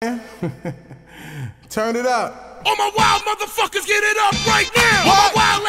Turn it up. All my wild motherfuckers, get it up right now. All my wild